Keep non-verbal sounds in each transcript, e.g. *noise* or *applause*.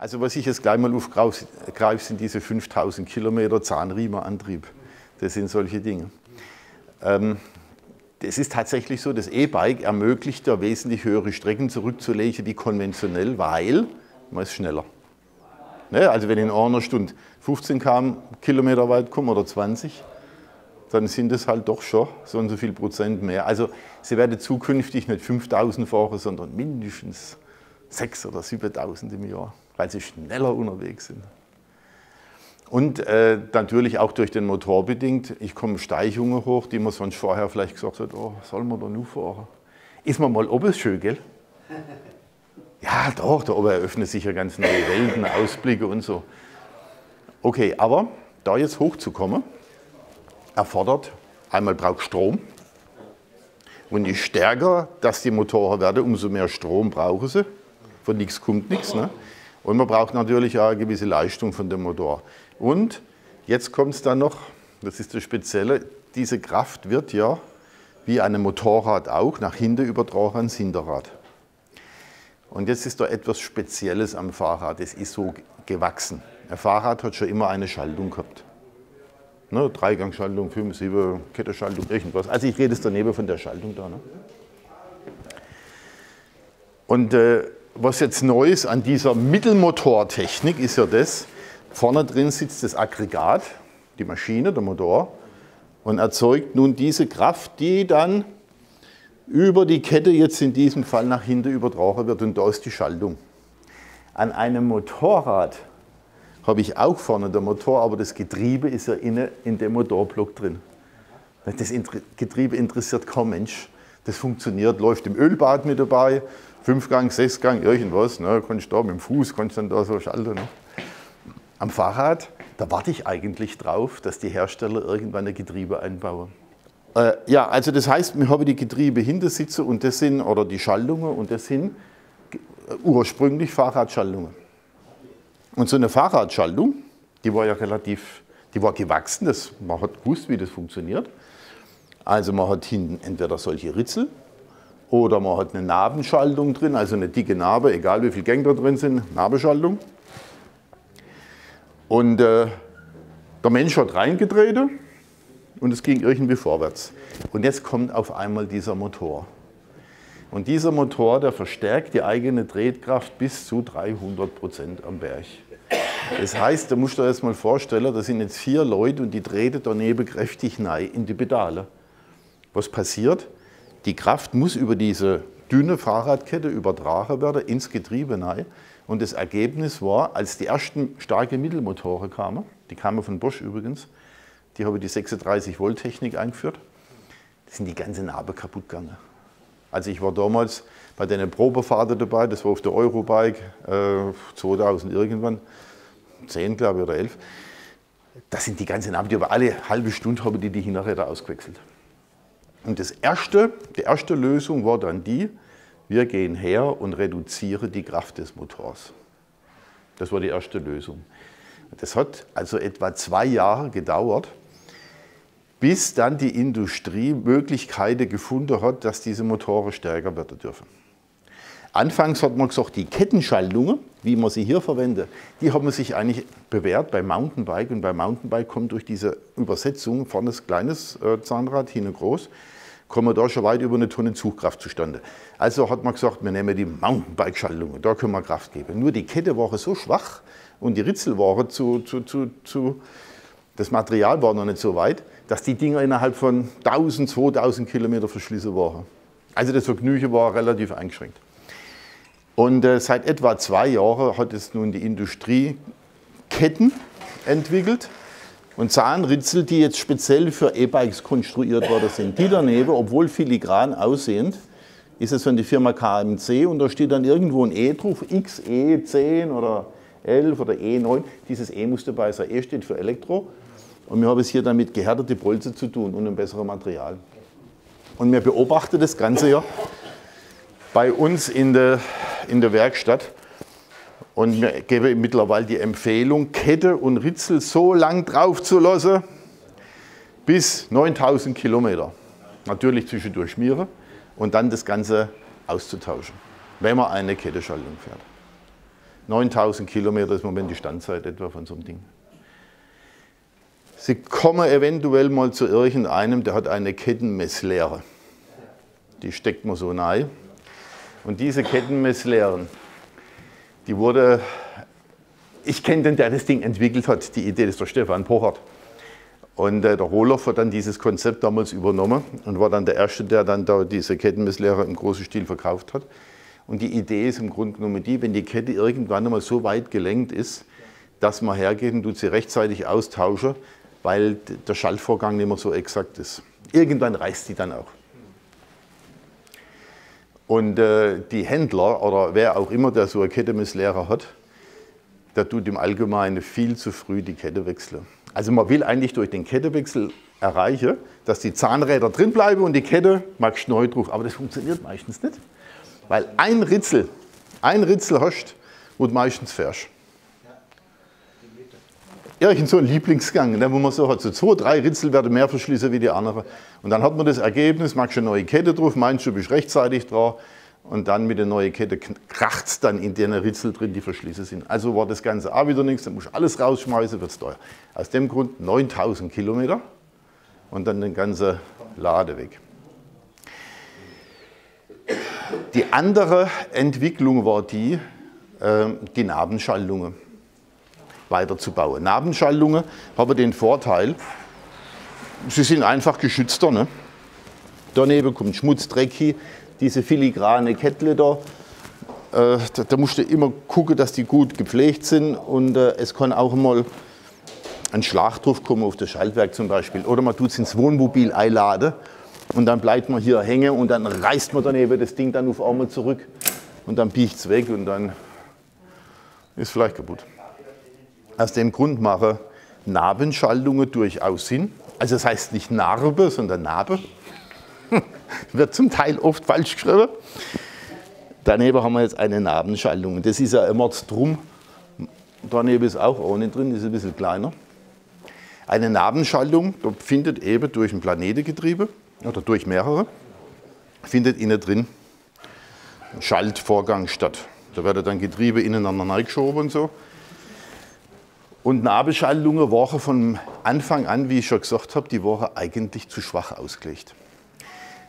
Also was ich jetzt gleich mal aufgreife, sind diese 5000 Kilometer Zahnriemenantrieb. Das sind solche Dinge. Ähm, es ist tatsächlich so, das E-Bike ermöglicht ja wesentlich höhere Strecken zurückzulegen wie konventionell, weil man ist schneller. Ne? Also wenn in einer Stunde 15 km Kilometer weit komme oder 20, dann sind es halt doch schon so und so viel Prozent mehr. Also sie werden zukünftig nicht 5000 fahren, sondern mindestens 6.000 oder 7.000 im Jahr, weil sie schneller unterwegs sind. Und äh, natürlich auch durch den Motor bedingt. Ich komme Steichungen hoch, die man sonst vorher vielleicht gesagt hat, oh, soll man da nur fahren? Ist man mal oben schön, gell? *laughs* Ja, doch, da oben eröffnen sich ja ganz neue Welten, Ausblicke und so. Okay, aber da jetzt hochzukommen, erfordert, einmal braucht Strom. Und je stärker dass die Motoren werden, umso mehr Strom brauchen sie. Von nichts kommt nichts. Ne? Und man braucht natürlich auch eine gewisse Leistung von dem Motor. Und jetzt kommt es dann noch, das ist das Spezielle, diese Kraft wird ja wie ein Motorrad auch nach hinten übertragen ans Hinterrad. Und jetzt ist da etwas Spezielles am Fahrrad, es ist so gewachsen. Ein Fahrrad hat schon immer eine Schaltung gehabt. Ne, Dreigangschaltung, 5, 7, Kettenschaltung, irgendwas. Also ich rede jetzt daneben von der Schaltung da. Ne? Und äh, was jetzt neu ist an dieser Mittelmotortechnik ist ja das, Vorne drin sitzt das Aggregat, die Maschine, der Motor, und erzeugt nun diese Kraft, die dann über die Kette jetzt in diesem Fall nach hinten übertragen wird und da ist die Schaltung. An einem Motorrad habe ich auch vorne den Motor, aber das Getriebe ist ja innen in dem Motorblock drin. Das Getriebe interessiert kaum Mensch. Das funktioniert, läuft im Ölbad mit dabei, Fünfgang, Sechsgang, irgendwas. Ne, kannst du da mit dem Fuß kannst dann da so schalten. Ne. Am Fahrrad, da warte ich eigentlich drauf, dass die Hersteller irgendwann ein Getriebe einbauen. Äh, ja, also das heißt, wir haben die Getriebe Hintersitze und das sind, oder die Schaltungen und das sind ursprünglich Fahrradschaltungen. Und so eine Fahrradschaltung, die war ja relativ, die war gewachsen, das, man hat gewusst, wie das funktioniert. Also man hat hinten entweder solche Ritzel oder man hat eine Nabenschaltung drin, also eine dicke Narbe, egal wie viele Gänge da drin sind, Nabenschaltung. Und äh, der Mensch hat reingetreten und es ging irgendwie vorwärts. Und jetzt kommt auf einmal dieser Motor. Und dieser Motor, der verstärkt die eigene Drehkraft bis zu 300 Prozent am Berg. Das heißt, da musst du dir jetzt mal vorstellen, da sind jetzt vier Leute und die treten daneben kräftig nahe in die Pedale. Was passiert? Die Kraft muss über diese dünne Fahrradkette übertragen werden ins Getriebe rein. Und das Ergebnis war, als die ersten starken Mittelmotoren kamen, die kamen von Bosch übrigens, die haben die 36 Volt Technik eingeführt, sind die ganze Narbe kaputt gegangen. Also ich war damals bei deiner Probefahrten dabei, das war auf der Eurobike äh, 2000 irgendwann, 10 glaube ich oder 11. Das sind die ganzen Narben, die aber alle halbe Stunde haben die die Hinterräder ausgewechselt. Und das erste, die erste Lösung war dann die, wir gehen her und reduzieren die Kraft des Motors. Das war die erste Lösung. Das hat also etwa zwei Jahre gedauert, bis dann die Industrie Möglichkeiten gefunden hat, dass diese Motoren stärker werden dürfen. Anfangs hat man gesagt, die Kettenschaltungen, wie man sie hier verwendet, die haben sich eigentlich bewährt bei Mountainbike. Und bei Mountainbike kommt durch diese Übersetzung vorne ein kleines äh, Zahnrad, hinten groß, kommen da schon weit über eine Tonne Zugkraft zustande. Also hat man gesagt, wir nehmen die Mountainbike-Schaltung, da können wir Kraft geben. Nur die Kette war so schwach und die Ritzel waren zu, zu, zu, zu, das Material war noch nicht so weit, dass die Dinger innerhalb von 1000, 2000 Kilometer verschlissen waren. Also das Vergnügen war relativ eingeschränkt. Und äh, seit etwa zwei Jahren hat es nun die Industrie Ketten entwickelt, und Zahnritzel, die jetzt speziell für E-Bikes konstruiert worden sind, die daneben, obwohl filigran aussehend, ist es von der Firma KMC und da steht dann irgendwo ein E drauf, XE10 oder 11 oder E9. Dieses E muss dabei sein. E steht für Elektro und wir haben es hier dann mit gehärtete Bolze zu tun und einem besseren Material. Und wir beobachten das Ganze ja bei uns in der, in der Werkstatt. Und wir geben mittlerweile die Empfehlung, Kette und Ritzel so lang drauf zu lassen, bis 9000 Kilometer. Natürlich zwischendurch schmieren und dann das Ganze auszutauschen, wenn man eine Kettenschaltung fährt. 9000 Kilometer ist im Moment die Standzeit etwa von so einem Ding. Sie kommen eventuell mal zu irgendeinem, der hat eine Kettenmesslehre. Die steckt man so nahe. Und diese Kettenmesslehren, die wurde, ich kenne den, der das Ding entwickelt hat, die Idee, ist der Stefan Pochert. Und äh, der Roloff hat dann dieses Konzept damals übernommen und war dann der Erste, der dann da diese Kettenmesslehre im großen Stil verkauft hat. Und die Idee ist im Grunde genommen die, wenn die Kette irgendwann einmal so weit gelenkt ist, dass man hergeht und tut sie rechtzeitig austauschen, weil der Schaltvorgang nicht mehr so exakt ist. Irgendwann reißt die dann auch. Und äh, die Händler oder wer auch immer, der so eine Kettemesslehrer hat, der tut im Allgemeinen viel zu früh die Kette wechseln. Also man will eigentlich durch den Kettewechsel erreichen, dass die Zahnräder drin bleiben und die Kette magst neu drauf. Aber das funktioniert meistens nicht, weil ein Ritzel, ein Ritzel hast, du meistens fährst. Irgend so ein Lieblingsgang, ne, wo man so hat, so zwei, drei Ritzel werden mehr verschließen wie die anderen. Und dann hat man das Ergebnis, magst du eine neue Kette drauf, meinst du, bist rechtzeitig dran und dann mit der neuen Kette kracht es dann in den Ritzel drin, die verschließen sind. Also war das Ganze auch wieder nichts, dann musst du alles rausschmeißen, wird es teuer. Aus dem Grund 9000 Kilometer und dann den ganzen Lade weg. Die andere Entwicklung war die, ähm, die Nabenschaltungen weiterzubauen. Nabenschaltungen haben den Vorteil, sie sind einfach geschützter. Ne? Daneben kommt Schmutz, Dreck hin, diese filigrane Kettle da. Äh, da, da, musst du immer gucken, dass die gut gepflegt sind und äh, es kann auch mal ein Schlag drauf kommen auf das Schaltwerk zum Beispiel. Oder man tut es ins Wohnmobil einladen und dann bleibt man hier hängen und dann reißt man daneben das Ding dann auf einmal zurück und dann biegt es weg und dann ist vielleicht kaputt. Aus dem Grund machen Narbenschaltungen durchaus Sinn. Also das heißt nicht Narbe, sondern Narbe. *laughs* Wird zum Teil oft falsch geschrieben. Daneben haben wir jetzt eine Nabenschaltung. Das ist ja immer drum. Daneben ist auch ohne drin, ist ein bisschen kleiner. Eine Nabenschaltung, da findet eben durch ein Planetengetriebe oder durch mehrere, findet innen drin ein Schaltvorgang statt. Da werden dann Getriebe ineinander reingeschoben und so. Und Nabelschaltungen waren von Anfang an, wie ich schon gesagt habe, die waren eigentlich zu schwach ausgelegt.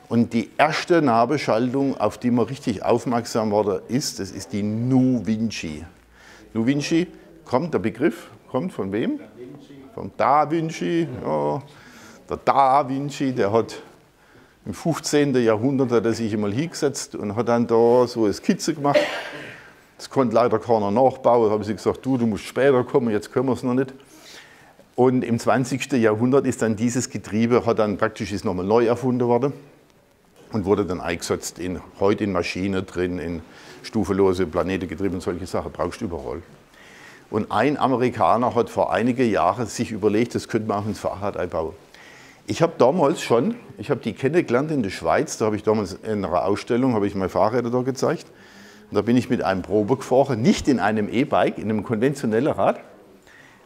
Und die erste Nabelschaltung, auf die man richtig aufmerksam wurde, ist, das ist die Nu Vinci. Nu Vinci kommt, der Begriff kommt von wem? Von Da Vinci. Ja, der Da Vinci, der hat im 15. Jahrhundert hat er sich einmal hingesetzt und hat dann da so eine Skizze gemacht das konnte leider keiner nachbauen. Da habe ich gesagt, du, du musst später kommen, jetzt können wir es noch nicht. Und im 20. Jahrhundert ist dann dieses Getriebe, hat dann praktisch ist nochmal neu erfunden worden und wurde dann eingesetzt in, heute in Maschinen drin, in stufenlose Planetengetriebe und solche Sachen, brauchst du überall. Und ein Amerikaner hat vor einigen Jahren sich überlegt, das könnte man auch ins Fahrrad einbauen. Ich habe damals schon, ich habe die kennengelernt in der Schweiz, da habe ich damals in einer Ausstellung, habe ich meine Fahrräder da gezeigt. Und da bin ich mit einem Probe gefahren, nicht in einem E-Bike, in einem konventionellen Rad.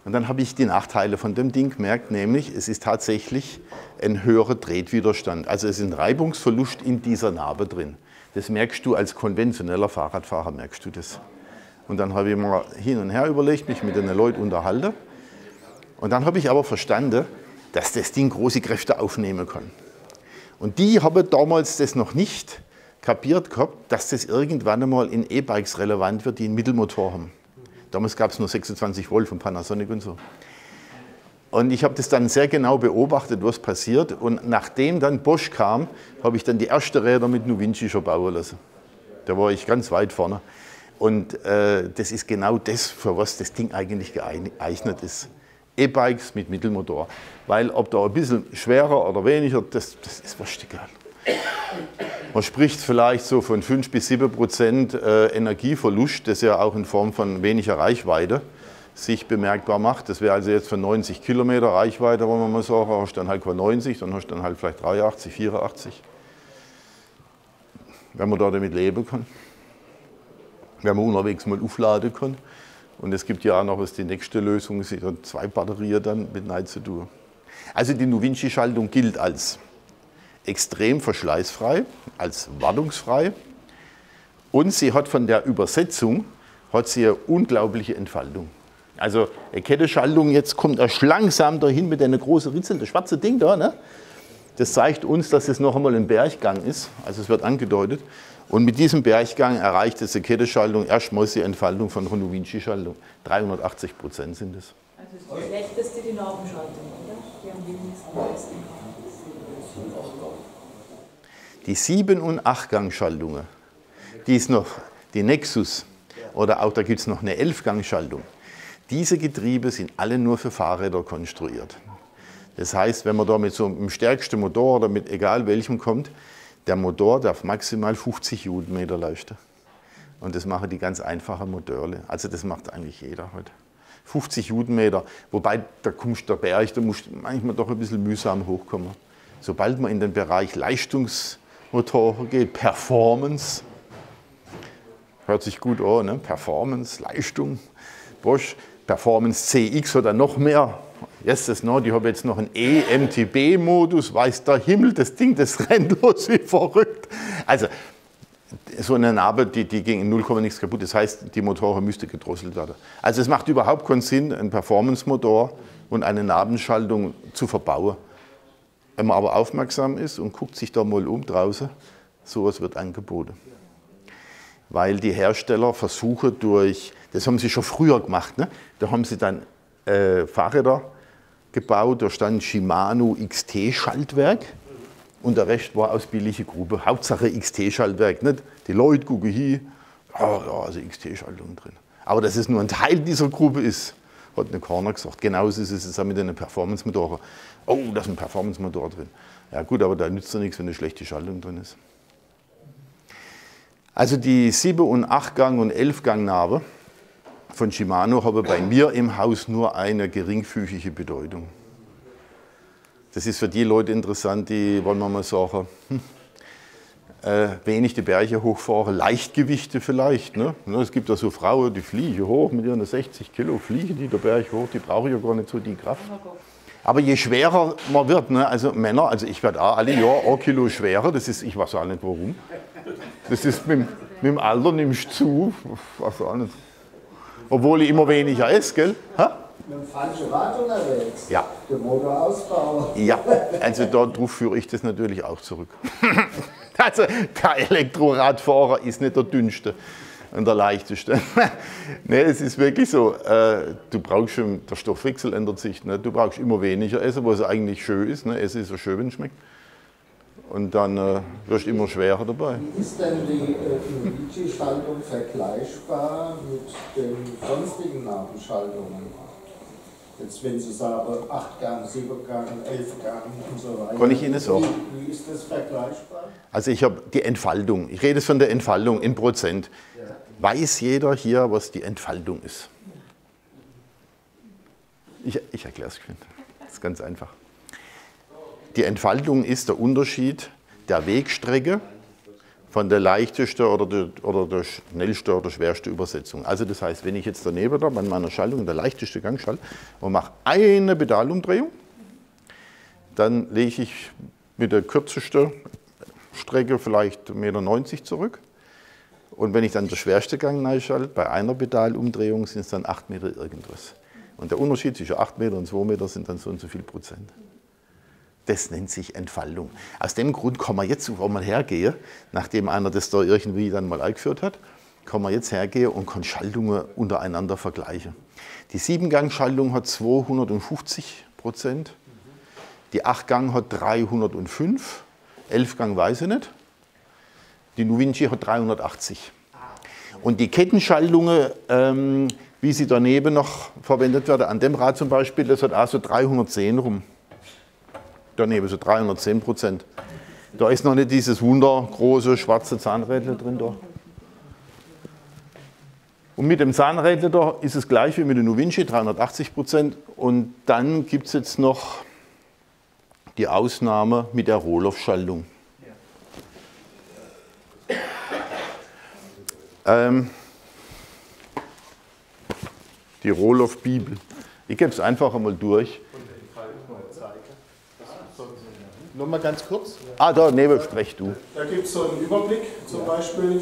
Und dann habe ich die Nachteile von dem Ding gemerkt, nämlich es ist tatsächlich ein höherer Tretwiderstand. Also es ist ein Reibungsverlust in dieser Narbe drin. Das merkst du als konventioneller Fahrradfahrer, merkst du das. Und dann habe ich mal hin und her überlegt, mich mit den Leuten unterhalten. Und dann habe ich aber verstanden, dass das Ding große Kräfte aufnehmen kann. Und die haben damals das noch nicht kapiert gehabt, dass das irgendwann einmal in E-Bikes relevant wird, die einen Mittelmotor haben. Damals gab es nur 26 Volt von Panasonic und so. Und ich habe das dann sehr genau beobachtet, was passiert. Und nachdem dann Bosch kam, habe ich dann die ersten Räder mit Nuvinci schon bauen lassen. Da war ich ganz weit vorne. Und äh, das ist genau das, für was das Ding eigentlich geeignet ist. E-Bikes mit Mittelmotor. Weil ob da ein bisschen schwerer oder weniger, das, das ist fast egal. Man spricht vielleicht so von 5 bis 7 Prozent äh, Energieverlust, das ja auch in Form von weniger Reichweite sich bemerkbar macht. Das wäre also jetzt von 90 Kilometer Reichweite, wo man mal sagen, hast du dann halt 90, dann hast du dann halt vielleicht 83, 84. Wenn man da damit leben kann. Wenn man unterwegs mal aufladen kann. Und es gibt ja auch noch was die nächste Lösung, ist zwei Batterien dann mit Neid zu tun. Also die Nuvinci-Schaltung gilt als extrem verschleißfrei, als wartungsfrei. Und sie hat von der Übersetzung hat sie eine unglaubliche Entfaltung. Also eine Kettenschaltung, jetzt kommt er langsam dahin mit einer großen Ritzel, das schwarze Ding da, ne? das zeigt uns, dass es noch einmal ein Berggang ist, also es wird angedeutet. Und mit diesem Berggang erreicht diese Kettenschaltung erstmals die Entfaltung von einer Vinci-Schaltung. 380 Prozent sind es. Also die schlechteste die Narbenschaltung, oder? Die am wenigsten Die 7- und 8-Gang-Schaltungen, die ist noch die Nexus oder auch da gibt es noch eine 11-Gang-Schaltung. Diese Getriebe sind alle nur für Fahrräder konstruiert. Das heißt, wenn man da mit so einem stärksten Motor oder mit egal welchem kommt, der Motor darf maximal 50 Newtonmeter leisten. Und das machen die ganz einfachen Motoren. Also das macht eigentlich jeder heute. 50 Newtonmeter, wobei da kommst der Berg, da musst du manchmal doch ein bisschen mühsam hochkommen. Sobald man in den Bereich Leistungsmotoren geht, Performance, hört sich gut an, ne? Performance, Leistung, Bosch, Performance CX oder noch mehr. Das noch, die haben jetzt noch einen EMTB-Modus, weiß der Himmel, das Ding, das *laughs* rennt los wie verrückt. Also, so eine Narbe, die, die ging in 0, nichts kaputt. Das heißt, die Motoren müsste gedrosselt werden. Also es macht überhaupt keinen Sinn, einen Performance-Motor und eine Narbenschaltung zu verbauen. Wenn man aber aufmerksam ist und guckt sich da mal um draußen, sowas wird angeboten. Weil die Hersteller versuchen durch, das haben sie schon früher gemacht, ne? da haben sie dann äh, Fahrräder gebaut, da stand Shimano XT-Schaltwerk und der Rest war aus billiger Gruppe. Hauptsache XT-Schaltwerk, nicht? Die Leute gucken hier, oh, ja, also XT-Schaltung drin. Aber dass es nur ein Teil dieser Gruppe ist, hat eine Corner gesagt. Genauso ist es mit den Performance-Motoren. Oh, da ist ein Performance-Motor drin. Ja gut, aber da nützt ja nichts, wenn eine schlechte Schaltung drin ist. Also die 7- und 8-Gang- und 11-Gang-Narbe von Shimano haben bei mir im Haus nur eine geringfügige Bedeutung. Das ist für die Leute interessant, die, wollen wir mal sagen, hm, äh, wenig die Berge hochfahren, Leichtgewichte vielleicht. Ne? ne? Es gibt ja so Frauen, die fliegen hoch mit ihren 60 Kilo, fliegen die der Berg hoch, die brauchen ja gar nicht so die Kraft. Aber je schwerer man wird, ne? also Männer, also ich werde auch alle Jahre ein Kilo schwerer, das ist, ich weiß auch nicht warum. Das ist mit, mit dem Alter nimmst du zu, weiß auch nicht. Obwohl ich immer weniger esse, gell? Ha? Mit dem falschen Rad unterwegs. Ja. Der Motorausbau. Ja, also darauf führe ich das natürlich auch zurück. *laughs* also der Elektroradfahrer ist nicht der dünnste und der leichteste. *laughs* nee, es ist wirklich so, äh, du brauchst schon, der Stoffwechsel ändert sich, ne? du brauchst immer weniger Essen, was eigentlich schön ist. Ne? Essen ist so schön, wenn es schmeckt. Und dann äh, wirst du immer schwerer dabei. Wie ist denn die äh, Luigi-Schaltung vergleichbar mit den sonstigen Nabenschaltungen? Jetzt, wenn Sie sagen, 8 Gang, 7 Gang, 11 Gang und so weiter. Kann ich Ihnen sagen. Wie, wie ist das vergleichbar? Also ich habe die Entfaltung, ich rede jetzt von der Entfaltung in Prozent. Ja. Weiß jeder hier, was die Entfaltung ist? Ich, ich erkläre es geschwind. Das ist ganz einfach. Die Entfaltung ist der Unterschied der Wegstrecke von der leichtesten oder der, oder der schnellsten oder schwersten Übersetzung. Also das heißt, wenn ich jetzt daneben da bei meiner Schaltung der leichteste Gang schalte und mache eine Pedalumdrehung, dann lege ich mit der kürzesten Strecke vielleicht 1,90 Meter zurück. Und wenn ich dann der schwerste Gang schalte, bei einer Pedalumdrehung sind es dann 8 Meter irgendwas. Und der Unterschied zwischen 8 Meter und 2 Meter sind dann so und so viel Prozent. Das nennt sich Entfaltung. Aus dem Grund kann man jetzt, wo man hergehe, nachdem einer das da irgendwie dann mal eingeführt hat, kann man jetzt hergehen und kann Schaltungen untereinander vergleichen. Die 7-Gang-Schaltung hat 250 Prozent, die 8-Gang hat 305, 11-Gang weiß ich nicht, die Nuvinci hat 380. Und die Kettenschaltungen, ähm, wie sie daneben noch verwendet werden, an dem Rad zum Beispiel, das hat auch so 310 rum daneben, so 310 Prozent. Da ist noch nicht dieses wundergroße schwarze Zahnrädler drin. Da. Und mit dem Zahnrädler da ist es gleich wie mit dem Nuvinci, 380 Prozent. Und dann gibt es jetzt noch die Ausnahme mit der Rohloff-Schaltung. Ähm, die Rohloff-Bibel. Ich gebe es einfach einmal durch. Nur mal ganz kurz. Ah, da, neben, sprech du. Da gibt es so einen Überblick zum Beispiel.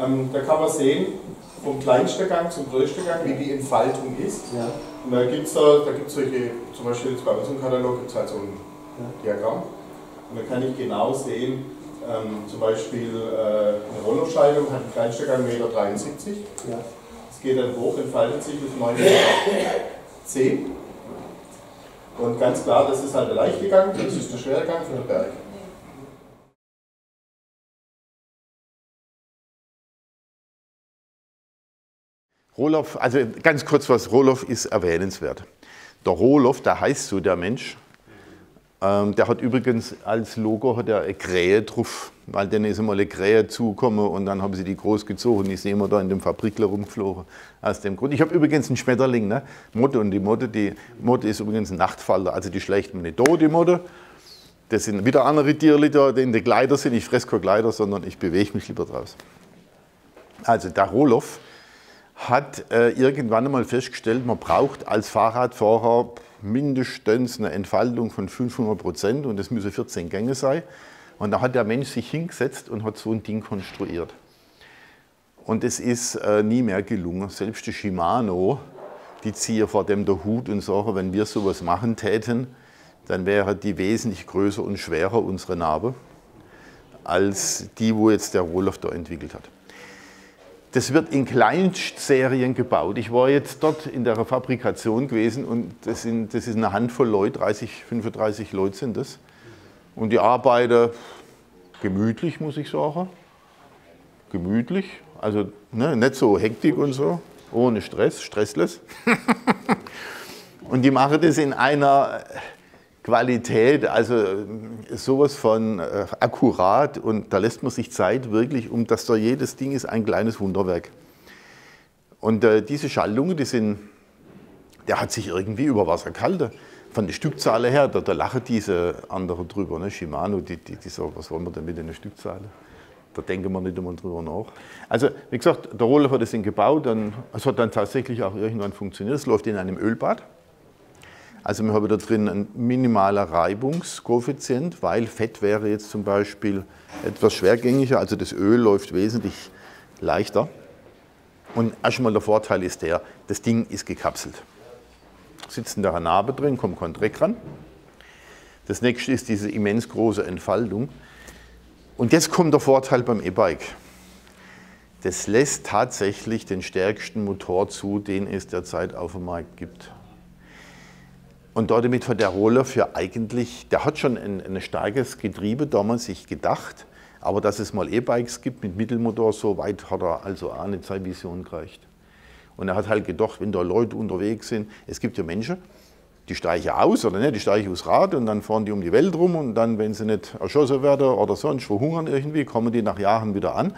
Ähm, da kann man sehen, vom kleinsten Gang zum größten Gang, wie die Entfaltung ist. Ja. Und da gibt es da, da gibt's solche, zum Beispiel jetzt bei uns im Katalog gibt es halt so ein Diagramm. Und da kann ich genau sehen, ähm, zum Beispiel äh, eine Rolloschaltung hat einen kleinsten Gang 1,73 Meter. Ja. Es geht dann hoch, entfaltet sich bis 9,10 Meter. Und ganz klar, das ist halt der leichte Gang, das ist der schwere Gang von der Berg. Roloff, also ganz kurz was, Roloff ist erwähnenswert. Der Roloff, der heißt so der Mensch, ähm, der hat übrigens als Logo hat er eine Krähe drauf, weil dann ist einmal eine Krähe zugekommen und dann haben sie die groß gezogen. Ich sehe immer da in dem Fabrikler rumgeflogen. Aus dem Grund. Ich habe übrigens einen Schmetterling, ne? Motte und die Motte, die Motte ist übrigens ein Nachtfalter, also die schlägt mir nicht da, die Motte. Das sind wieder andere Tiere, die in den Kleider sind. Ich fresse keine Kleider, sondern ich bewege mich lieber draus. Also der Roloff hat äh, irgendwann einmal festgestellt, man braucht als Fahrradfahrer mindestens eine Entfaltung von 500 Prozent und das müsse 14 Gänge sein. Und da hat der Mensch sich hingesetzt und hat so ein Ding konstruiert. Und es ist äh, nie mehr gelungen. Selbst die Shimano, die ziehen vor dem der Hut und sagen, wenn wir sowas machen täten, dann wäre die wesentlich größer und schwerer, unsere Narbe, als die, wo jetzt der Roloff da entwickelt hat. Das wird in Kleinstserien gebaut. Ich war jetzt dort in der Fabrikation gewesen und das, sind, das ist eine Handvoll Leute, 30, 35 Leute sind das. Und die arbeiten gemütlich, muss ich sagen. Gemütlich, also ne, nicht so Hektik und so, ohne Stress, stressless. *laughs* und die machen das in einer Qualität, also sowas von äh, akkurat und da lässt man sich Zeit wirklich, um dass da jedes Ding ist ein kleines Wunderwerk. Und äh, diese Schaltungen, die sind, der hat sich irgendwie über Wasser gehalten. Von der Stückzahl her, da, da lachen diese anderen drüber, ne? Shimano, die, die, die sagen, was wollen wir denn mit den Stückzahlen? Da denken wir nicht immer drüber nach. Also, wie gesagt, der Roller hat das gebaut, es hat dann tatsächlich auch irgendwann funktioniert. Es läuft in einem Ölbad. Also wir haben da drin ein minimaler Reibungskoeffizient, weil Fett wäre jetzt zum Beispiel etwas schwergängiger, also das Öl läuft wesentlich leichter. Und erstmal der Vorteil ist der, das Ding ist gekapselt. Sitzt in der Narbe drin, kommt kein Dreck ran. Das nächste ist diese immens große Entfaltung. Und jetzt kommt der Vorteil beim E-Bike. Das lässt tatsächlich den stärksten Motor zu, den es derzeit auf dem Markt gibt. Und damit hat der Roller für eigentlich, der hat schon ein, ein starkes Getriebe damals sich gedacht, aber dass es mal E-Bikes gibt mit Mittelmotor, so weit hat er also auch nicht seine Vision gereicht. Und er hat halt gedacht, wenn da Leute unterwegs sind, es gibt ja Menschen, die steigen aus oder nicht, die steigen aufs Rad und dann fahren die um die Welt rum und dann, wenn sie nicht erschossen werden oder sonst verhungern irgendwie, kommen die nach Jahren wieder an.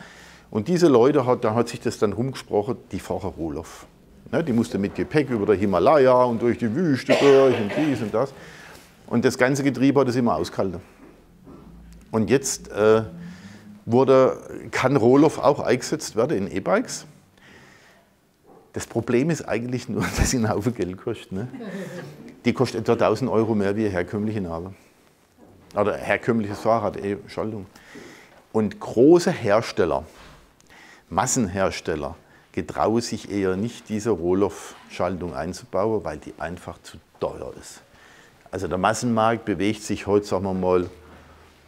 Und diese Leute, hat, da hat sich das dann rumgesprochen, die fahren Rohloff. Ne, die musste mit Gepäck über der Himalaya und durch die Wüste durch und dies und das. Und das ganze Getriebe hat es immer ausgehalten. Und jetzt äh, wurde, kann Rohloff auch eingesetzt werden in E-Bikes. Das Problem ist eigentlich nur, *laughs* dass sie einen Haufen Geld kostet. Ne? Die kostet etwa 1000 Euro mehr wie eine herkömmliche Narbe. Oder herkömmliches Fahrrad, E-Schaltung. Und große Hersteller, Massenhersteller, getraue sich eher nicht, diese Rohloff-Schaltung einzubauen, weil die einfach zu teuer ist. Also der Massenmarkt bewegt sich heute, sagen wir mal,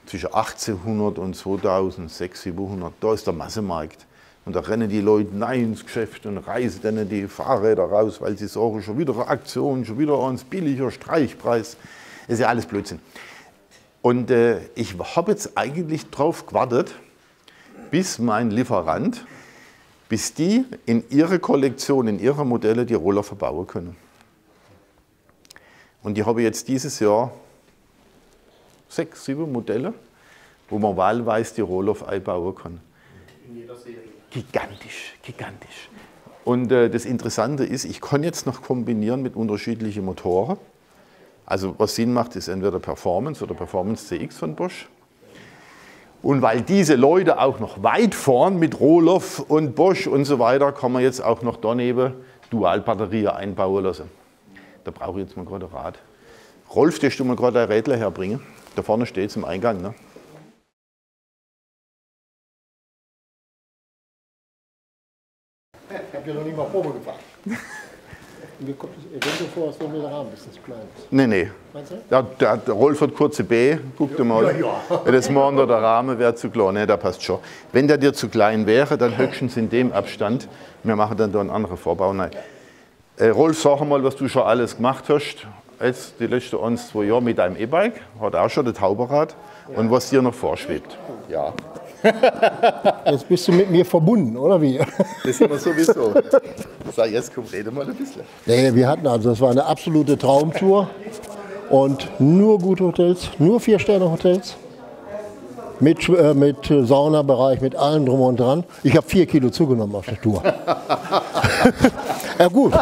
zwischen 1800 und 2600, 700. Da ist der Massenmarkt. Und da rennen die Leute nein ins Geschäft und reißen dann die Fahrräder raus, weil sie sagen, schon wieder eine Aktion, schon wieder ein billiger Streichpreis. Ist ja alles Blödsinn. Und äh, ich habe jetzt eigentlich drauf gewartet, bis mein Lieferant bis die in ihre Kollektion, in ihre Modelle die Roller verbauen können. Und ich habe jetzt dieses Jahr sechs, sieben Modelle, wo man wahlweise die Roller einbauen kann. In jeder Serie. Gigantisch, gigantisch. Und äh, das Interessante ist, ich kann jetzt noch kombinieren mit unterschiedlichen Motoren. Also was Sinn macht, ist entweder Performance oder Performance CX von Bosch und weil diese Leute auch noch weit fahren mit Rohloff und Bosch und so weiter, kann man jetzt auch noch daneben Dualbatterien einbauen lassen. Da brauche ich jetzt mal gerade ein Rad. Rolf, darfst du mal gerade ein Rädler herbringen? Da vorne steht es im Eingang. Ne? Ich habe ja noch nicht mal Probe gefahren. *laughs* Mir kommt es eventuell vor, als wenn mir der Rahmen ein bisschen zu klein ist. Nee, nee. Meinst du? Der, der, der Rolf hat kurze B, guck dir mal. Ja, ja. Wenn das oder der Rahmen wäre zu klein, ne, der passt schon. Wenn der dir zu klein wäre, dann höchstens in dem Abstand. Wir machen dann da einen anderen Vorbau. Nein. Äh, Rolf, sag mal, was du schon alles gemacht hast. Jetzt die letzten ein, zwei Jahre mit deinem E-Bike, hat auch schon das Tauberrad. Und was dir noch vorschwebt. Ja, *laughs* Jetzt bist du mit mir verbunden, oder wie? das sind wir sowieso. *laughs* Sag, jetzt komm, rede mal ein bisschen. Nee, wir hatten also, das war eine absolute Traumtour. Und nur gute Hotels, nur Vier-Sterne-Hotels. Mit, äh, mit Saunabereich, mit allem drum und dran. Ich habe vier Kilo zugenommen auf der Tour. *laughs* ja gut,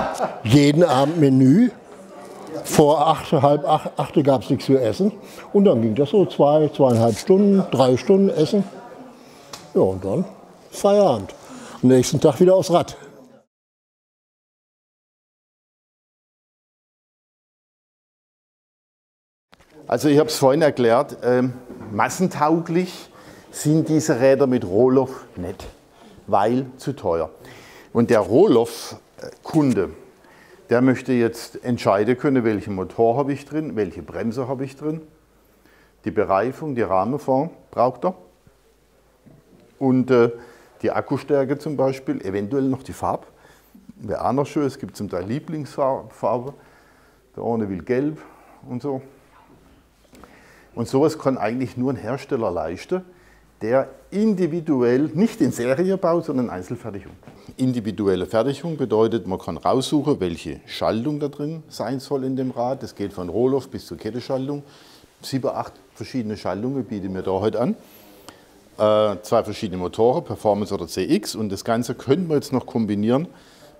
jeden Abend Menü. Vor acht, halb acht, acht gab es nichts zu essen. Und dann ging das so zwei, zweieinhalb Stunden, drei Stunden Essen. Ja, und dann Feierabend. Am nächsten Tag wieder aufs Rad. Also ich habe es vorhin erklärt, ähm, massentauglich sind diese Räder mit Rohloff nicht, weil zu teuer. Und der Rohloff-Kunde, der möchte jetzt entscheiden können, welchen Motor habe ich drin, welche Bremse habe ich drin, die Bereifung, die Rahmenform braucht er und äh, die Akkustärke zum Beispiel, eventuell noch die Farbe. Wäre auch noch schön, es gibt zum Teil Lieblingsfarbe, der eine will gelb und so. Und sowas kann eigentlich nur ein Hersteller leisten, der individuell, nicht in Serie baut, sondern Einzelfertigung. Individuelle Fertigung bedeutet, man kann raussuchen, welche Schaltung da drin sein soll in dem Rad. Das geht von Rohloff bis zur Kettenschaltung. Sieben, acht verschiedene Schaltungen bieten wir da heute an. Äh, zwei verschiedene Motoren, Performance oder CX. Und das Ganze könnte man jetzt noch kombinieren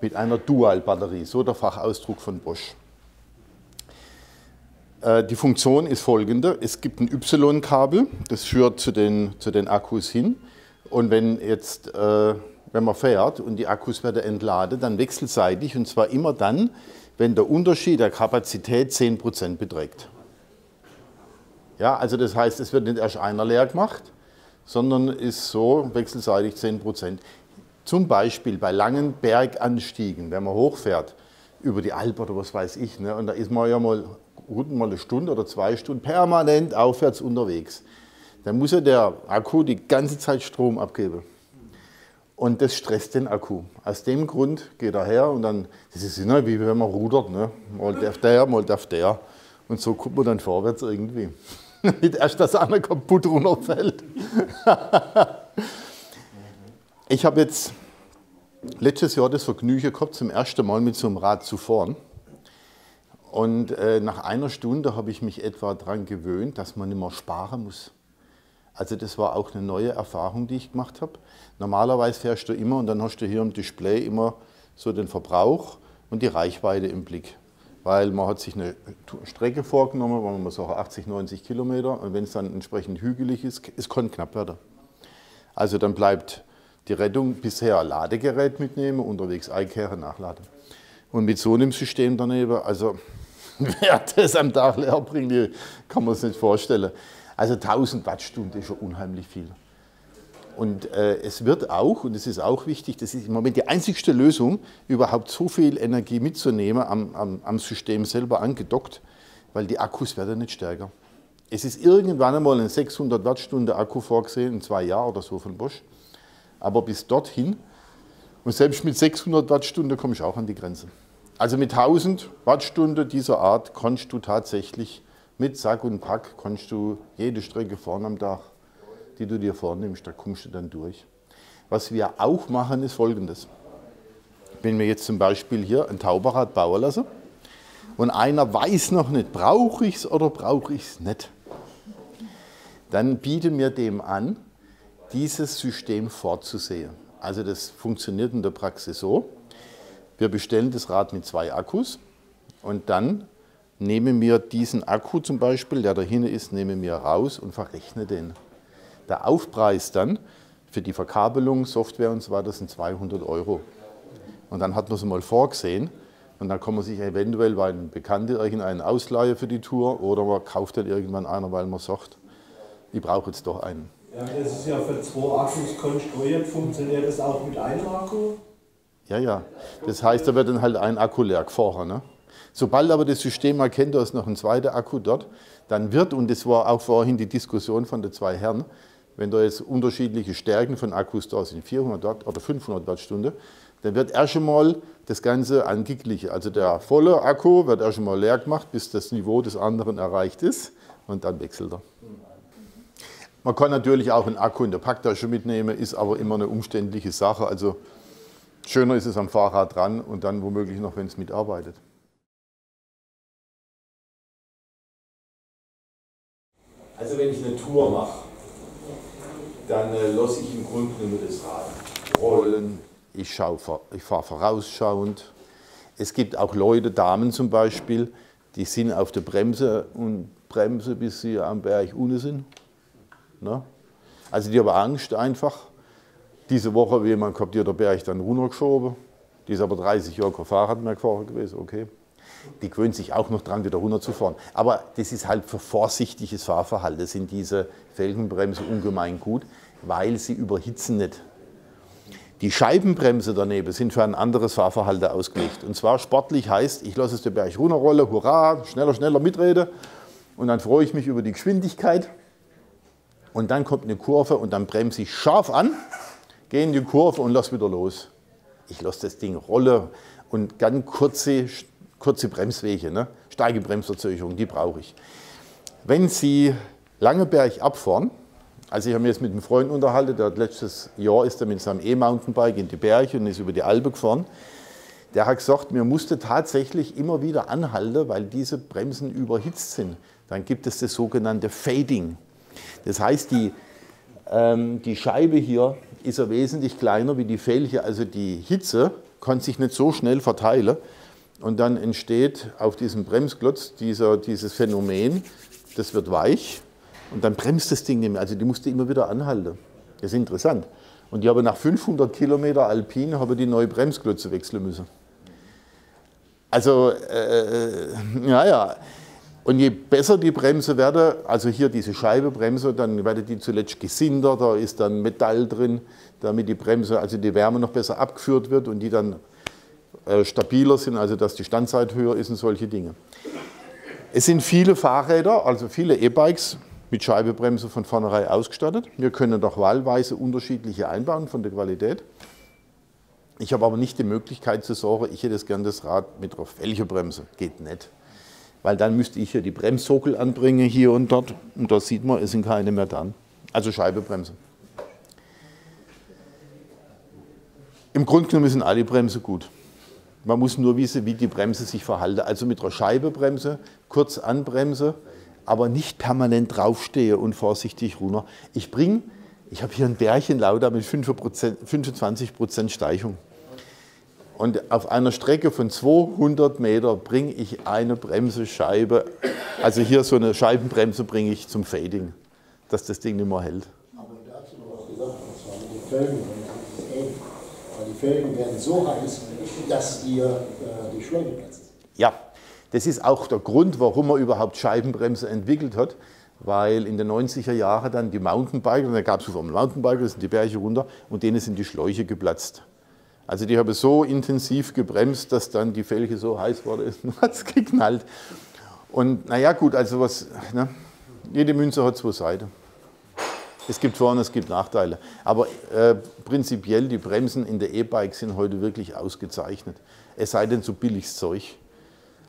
mit einer Dual-Batterie, so der Fachausdruck von Bosch. Äh, Die Funktion ist folgende. Es gibt ein Y-Kabel, das führt zu den, zu den Akkus hin. Und wenn jetzt, äh, wenn man fährt und die Akkus werden entladen, dann wechselseitig und zwar immer dann, wenn der Unterschied der Kapazität 10% beträgt. Ja, also das heißt, es wird nicht erst einer leer gemacht, sondern ist so wechselseitig 10%. Zum Beispiel bei langen Berganstiegen, wenn man hochfährt, über die Alp oder was weiß ich, ne, und da ist man ja mal gut mal eine Stunde oder zwei Stunden permanent aufwärts unterwegs. Dann muss ja der Akku die ganze Zeit Strom abgeben. Und das stresst den Akku. Aus dem Grund geht er her und dann, das ist immer wie wenn man rudert, ne? mal darf der, mal darf der. Und so kommt man dann vorwärts irgendwie. *laughs* Nicht erst, dass einer kaputt runterfällt. *laughs* ich habe jetzt letztes Jahr das Vergnügen gehabt, zum ersten Mal mit so einem Rad zu fahren. Und äh, nach einer Stunde habe ich mich etwa daran gewöhnt, dass man mehr sparen muss. Also das war auch eine neue Erfahrung, die ich gemacht habe. Normalerweise fährst du immer und dann hast du hier im Display immer so den Verbrauch und die Reichweite im Blick. Weil man hat sich eine Strecke vorgenommen, wollen wir mal sagen 80, 90 Kilometer und wenn es dann entsprechend hügelig ist, es kann knapp werden. Also dann bleibt die Rettung bisher Ladegerät mitnehmen, unterwegs einkehren, nachladen. Und mit so einem System daneben, also *laughs* wer das am Tag leer bringt, kann man sich nicht vorstellen. Also 1000 Wattstunden ist schon unheimlich viel. Und äh, es wird auch, und das ist auch wichtig, das ist im Moment die einzigste Lösung, überhaupt so viel Energie mitzunehmen, am, am, am System selber angedockt, weil die Akkus werden nicht stärker. Es ist irgendwann einmal ein 600 Wattstunden Akku vorgesehen, in zwei Jahren oder so von Bosch. Aber bis dorthin, und selbst mit 600 Wattstunden komme ich auch an die Grenze. Also mit 1000 Wattstunden dieser Art kannst du tatsächlich mit Sack und Pack kannst du jede Strecke fahren am Tag, die du dir vornimmst, da kommst du dann durch. Was wir auch machen, ist folgendes. Wenn wir jetzt zum Beispiel hier ein Tauberrad bauen lassen und einer weiß noch nicht, brauche ich es oder brauche ich es nicht, dann bieten wir dem an, dieses System fortzusehen. Also das funktioniert in der Praxis so. Wir bestellen das Rad mit zwei Akkus und dann nehmen wir diesen Akku zum Beispiel, der da hinten ist, nehmen wir raus und verrechnen den. Der Aufpreis dann für die Verkabelung, Software und so weiter sind 200 Euro. Und dann hat man es mal vorgesehen und dann kann man sich eventuell bei einem Bekannten irgendeinen ausleihen für die Tour oder man kauft dann irgendwann einer, weil man sagt, ich brauche jetzt doch einen. Ja, das ist ja für zwei Akkus konstruiert. Funktioniert das auch mit einem Akku? Ja, ja. Das heißt, da wird dann halt ein Akku leer gefahren. Ne? Sobald aber das System erkennt, da ist noch ein zweiter Akku dort, dann wird, und das war auch vorhin die Diskussion von den zwei Herren, wenn da jetzt unterschiedliche Stärken von Akkus da sind, 400 Watt oder 500 Wattstunde, dann wird erst einmal das Ganze angeglichen. Also der volle Akku wird erst einmal leer gemacht, bis das Niveau des anderen erreicht ist und dann wechselt er. Man kann natürlich auch einen Akku in der Packtasche mitnehmen, ist aber immer eine umständliche Sache. Also schöner ist es am Fahrrad dran und dann womöglich noch, wenn es mitarbeitet. Also wenn ich eine Tour mache, dann äh, lasse ich im Grunde nur das Rad rollen. Ich, ich fahre vorausschauend. Es gibt auch Leute, Damen zum Beispiel, die sind auf der Bremse und bremsen, bis sie am Berg unten sind. Ne? Also die haben Angst einfach. Diese Woche gehabt, die hat der Berg dann runtergeschoben. Die ist aber 30 Jahre kein Fahrrad mehr gefahren gewesen, okay. Die gewöhnt sich auch noch dran, wieder runterzufahren. Aber das ist halt für vorsichtiges Fahrverhalten, sind diese Felgenbremse ungemein gut, weil sie überhitzen nicht. Die Scheibenbremse daneben sind für ein anderes Fahrverhalten ausgelegt. Und zwar sportlich heißt, ich lasse es den Berg runterrollen, hurra, schneller, schneller mitreden. Und dann freue ich mich über die Geschwindigkeit. Und dann kommt eine Kurve und dann bremse ich scharf an, gehe in die Kurve und lasse wieder los. Ich lasse das Ding rollen und ganz kurze, kurze Bremswege, ne? starke Bremsverzögerung, die brauche ich. Wenn Sie lange Berg abfahren, also ich habe mich jetzt mit einem Freund unterhalten, der letztes Jahr ist er mit seinem E-Mountainbike in die Berge und ist über die Alpe gefahren. Der hat gesagt, mir musste tatsächlich immer wieder anhalten, weil diese Bremsen überhitzt sind. Dann gibt es das sogenannte Fading. Das heißt, die, ähm, die Scheibe hier ist ja wesentlich kleiner wie die Fählche, also die Hitze kann sich nicht so schnell verteilen. Und dann entsteht auf diesem Bremsklotz dieser, dieses Phänomen, das wird weich und dann bremst das Ding nicht mehr. Also die musste immer wieder anhalten. Das ist interessant. Und die haben nach 500 Kilometer Alpin habe die neue Bremsklötze wechseln müssen. Also, äh, ja, ja. Und je besser die Bremse werde, also hier diese Scheibebremse, dann werde die zuletzt gesindert, da ist dann Metall drin, damit die Bremse, also die Wärme noch besser abgeführt wird und die dann äh, stabiler sind, also dass die Standzeit höher ist und solche Dinge. Es sind viele Fahrräder, also viele E-Bikes mit Scheibebremse von vornherein ausgestattet. Wir können doch wahlweise unterschiedliche einbauen von der Qualität. Ich habe aber nicht die Möglichkeit zu sagen, ich hätte gern das Rad mit einer Fällchenbremse. Geht nicht weil dann müsste ich hier die Bremssockel anbringen, hier und dort. Und da sieht man, es sind keine mehr dran. Also Scheibebremse. Im Grunde genommen sind alle Bremsen gut. Man muss nur wissen, wie die Bremse sich verhalten. Also mit einer Scheibebremse, kurz anbremse, aber nicht permanent draufstehe und vorsichtig runter. Ich bringe, ich habe hier ein Bärchen lauter mit 25% Steichung. Und auf einer Strecke von 200 Meter bringe ich eine Bremsescheibe, also hier so eine Scheibenbremse bringe ich zum Fading, dass das Ding nicht mehr hält. Aber dazu noch was gesagt, und zwar mit den Felgen, das ist ähnlich. Weil die Felgen werden so heiß, dass ihr äh, die Schläuche platzen. Ja, das ist auch der Grund, warum man überhaupt Scheibenbremse entwickelt hat weil in den 90er Jahren dann die Mountainbiker, da gab es so Mountainbiker, das sind die Berge runter, und denen sind die Schläuche geplatzt. Also die habe so intensiv gebremst, dass dann die Felge so heiß wurde *laughs* hat es geknallt. Und naja gut, also was, ne? jede Münze hat zwei Seiten. Es gibt Vor- und es gibt Nachteile. Aber äh, prinzipiell, die Bremsen in der E-Bike sind heute wirklich ausgezeichnet. Es sei denn so billiges Zeug.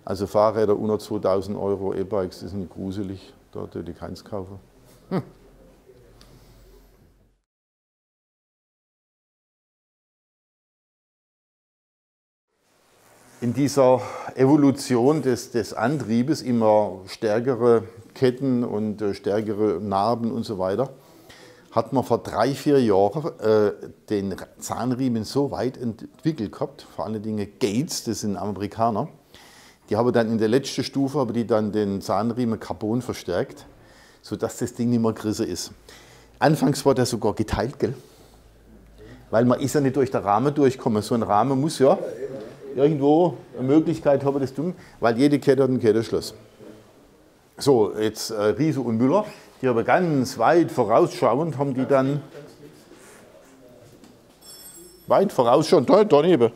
Also Fahrräder unter 2000 Euro E-Bikes, die sind gruselig. Dort würde ich keins kaufen. Hm. in dieser Evolution des, des Antriebes immer stärkere Ketten und äh, stärkere Narben und so weiter, hat man vor drei, vier Jahren äh, den Zahnriemen so weit entwickelt gehabt, vor allen Dingen Gates, das sind Amerikaner, die haben dann in der letzten Stufe haben die dann den Zahnriemen Carbon verstärkt, sodass das Ding nicht mehr gerissen ist. Anfangs war der sogar geteilt, gell? Weil man ist ja nicht durch den Rahmen durchkommen. So ein Rahmen muss ja irgendwo eine Möglichkeit haben, das tun, weil jede Kette hat einen Kettenschluss. So, jetzt äh, Riese und Müller, die aber ganz weit vorausschauend haben die dann Weit voraus schon, da, daneben.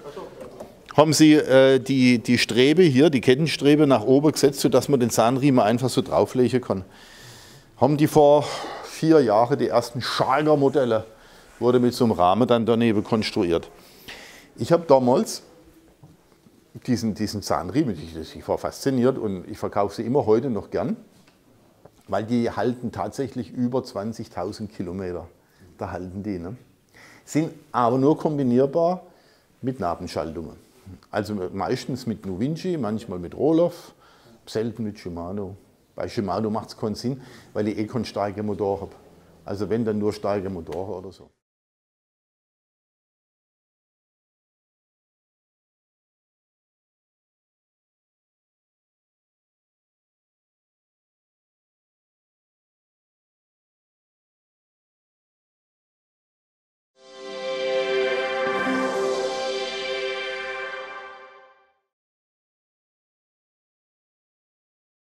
Haben Sie äh, die, die Strebe hier, die Kettenstrebe nach oben gesetzt, sodass man den Zahnriemen einfach so drauflegen kann. Haben die vor vier Jahren die ersten Schalger-Modelle, wurde mit so einem Rahmen dann daneben konstruiert. Ich habe damals diesen, diesen Zahnriemen, ich, ich war fasziniert und ich verkaufe sie immer heute noch gern, weil die halten tatsächlich über 20.000 Kilometer. Da halten die. Ne? Sind aber nur kombinierbar mit Nabenschaltungen. Also meistens mit Nuvinci, manchmal mit Roloff, selten mit Shimano. Bei Shimano macht es keinen Sinn, weil ich eh keinen starken Motor habe. Also wenn, dann nur starke Motoren oder so.